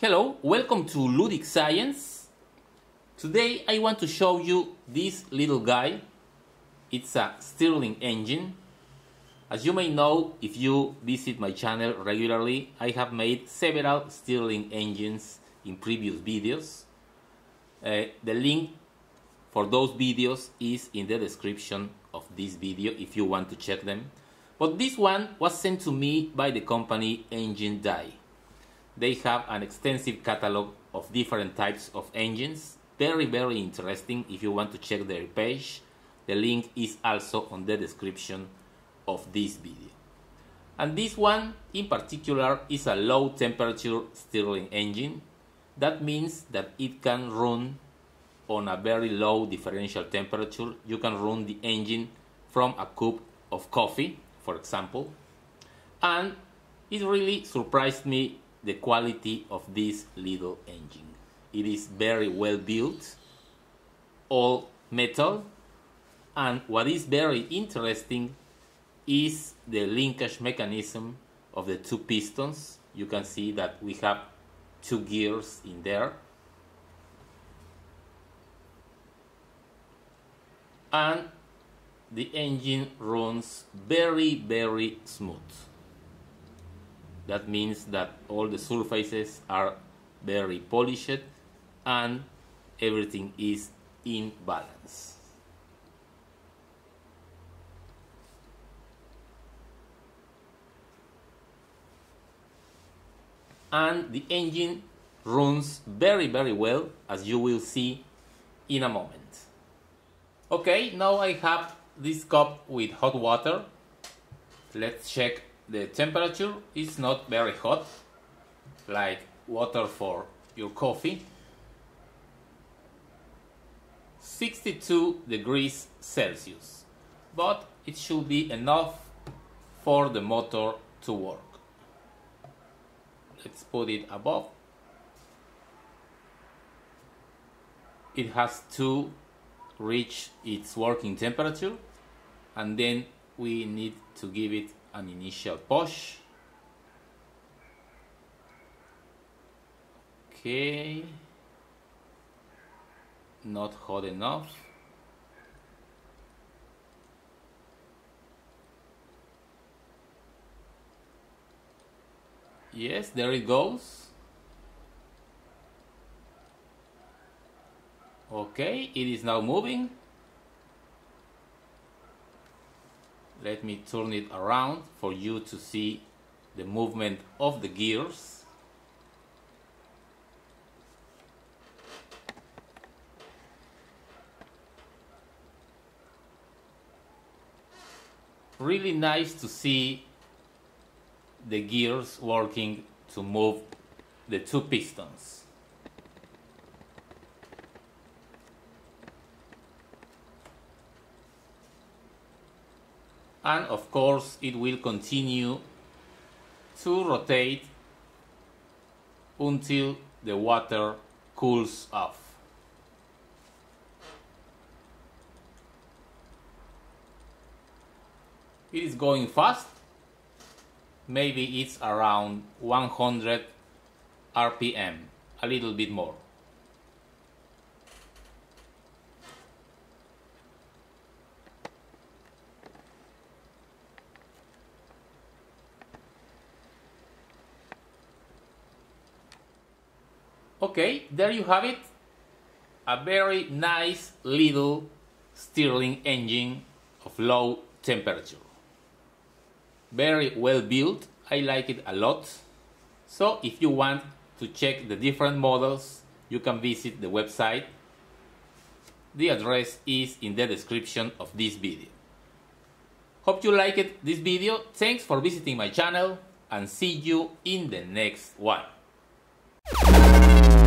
Hello, welcome to Ludic Science. Today I want to show you this little guy. It's a Stirling engine. As you may know, if you visit my channel regularly, I have made several Stirling engines in previous videos. Uh, the link for those videos is in the description of this video if you want to check them. But this one was sent to me by the company EngineDIY. They have an extensive catalog of different types of engines. Very, very interesting if you want to check their page. The link is also on the description of this video. And this one in particular is a low temperature Stirling engine. That means that it can run on a very low differential temperature. You can run the engine from a cup of coffee, for example. And it really surprised me the quality of this little engine. It is very well built, all metal, and what is very interesting is the linkage mechanism of the two pistons. You can see that we have two gears in there. And the engine runs very, very smooth. That means that all the surfaces are very polished and everything is in balance. And the engine runs very very well as you will see in a moment. Okay, now I have this cup with hot water. Let's check the temperature is not very hot like water for your coffee. 62 degrees Celsius but it should be enough for the motor to work. Let's put it above. It has to reach its working temperature and then we need to give it an initial push. Okay, not hot enough. Yes, there it goes. Okay, it is now moving. Let me turn it around for you to see the movement of the gears. Really nice to see the gears working to move the two pistons and of course it will continue to rotate until the water cools off. It is going fast, maybe it's around 100 RPM, a little bit more. Okay, there you have it. A very nice little Stirling engine of low temperature. Very well built. I like it a lot. So if you want to check the different models, you can visit the website. The address is in the description of this video. Hope you liked this video. Thanks for visiting my channel and see you in the next one. Música